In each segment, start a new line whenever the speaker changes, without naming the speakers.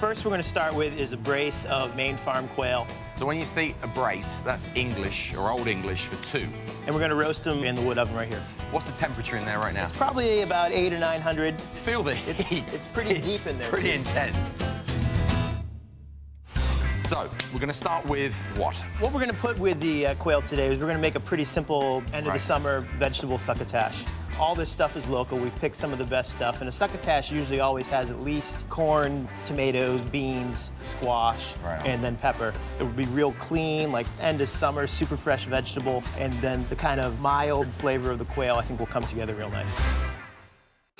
First we're gonna start with is a brace of Maine farm quail.
So when you say a brace, that's English or Old English for two.
And we're gonna roast them in the wood oven right here.
What's the temperature in there right now?
Probably about eight or 900.
Feel the heat.
it's pretty
It's
deep in there,
pretty intense. So, we're gonna start with what?
What we're gonna put with the uh, quail today is we're gonna make a pretty simple end of the
Right.
summer vegetable succotash. All this stuff is local. We've picked some of the best stuff. And a succotash usually always has at least corn, tomatoes, beans, squash,
Right
and then pepper. It would be real clean, like end of summer, super fresh vegetable. And then the kind of mild flavor of the quail I think will come together real nice.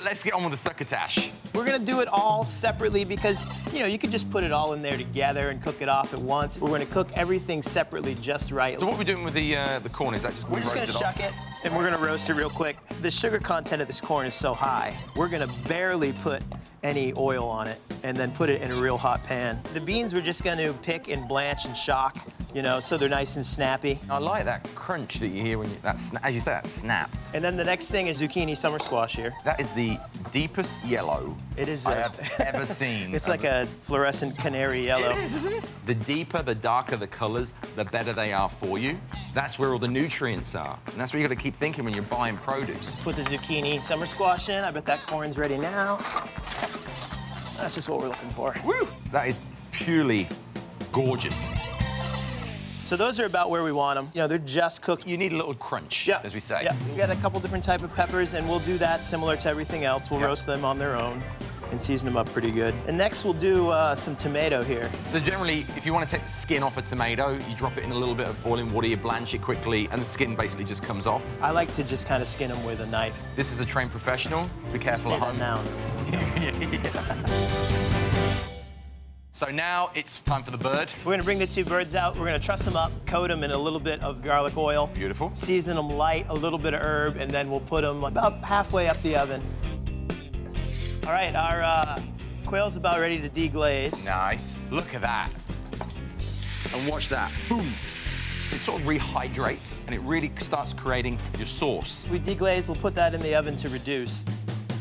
Let's get on with the succotash.
We're gonna do it all separately because, you know, you could just put it all in there together and cook it off at once. We're gonna cook everything separately just right.
So what we're we doing with the uh, the corn? Is that just
We're just gonna shuck
off?
it, and we're gonna roast it real quick. The sugar content of this corn is so high, we're gonna barely put any oil on it and then put it in a real hot pan. The beans we're just gonna pick and blanch and shock, you know, so they're nice and snappy.
I like that crunch that you hear when you, that as you say, that snap.
And then the next thing is zucchini summer squash here.
That is the deepest yellow
It is
I
uh,
have ever seen.
It's like a fluorescent canary yellow.
It is, isn't it? The deeper, the darker the colors, the better they are for you. That's where all the nutrients are. And that's what you got to keep thinking when you're buying produce.
Put the zucchini summer squash in. I bet that corn's ready now. That's just what we're looking for.
Woo! That is purely gorgeous.
So those are about where we want them. You know, they're just cooked.
You need a little crunch,
Yeah,
as we say.
Yeah, we got a couple different type of peppers, and we'll do that similar to everything else. We'll
Yeah.
roast them on their own and season them up pretty good. And next, we'll do uh, some tomato here.
So generally, if you want to take the skin off a tomato, you drop it in a little bit of boiling water, you blanch it quickly, and the skin basically just comes off.
I like to just kind of skin them with a knife.
This is a trained professional. Be careful
Say
at
that
home.
now.
So now it's time for the bird.
We're gonna bring the two birds out. We're gonna truss them up, coat them in a little bit of garlic oil.
Beautiful.
Season them light, a little bit of herb, and then we'll put them about halfway up the oven. All right, our uh, quail's about ready to deglaze.
Nice. Look at that. And watch that. Boom. It sort of rehydrates, and it really starts creating your sauce.
We deglaze, we'll put that in the oven to reduce.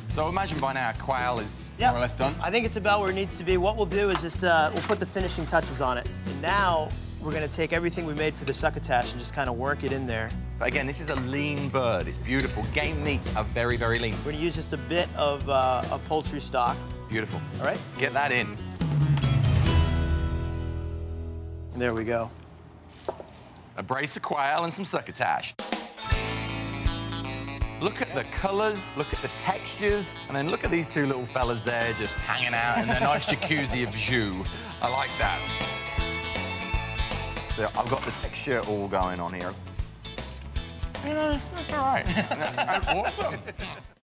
So imagine by now, quail is
Yeah.
more or less done.
I think it's about where it needs to be. What we'll do is just, uh, we'll put the finishing touches on it. And now, we're gonna take everything we made for the succotash and just kind of work it in there.
But again, this is a lean bird. It's beautiful. Game meats are very, very lean.
We're gonna use just a bit of, uh, of poultry stock,
Beautiful.
all right?
Get that in.
And there we go.
A brace of quail and some succotash. Look at the colors, look at the textures, and then look at these two little fellas there just hanging out in their nice jacuzzi of jus. I like that. So I've got the texture all going on here. You know, that's, that's all right. That's awesome.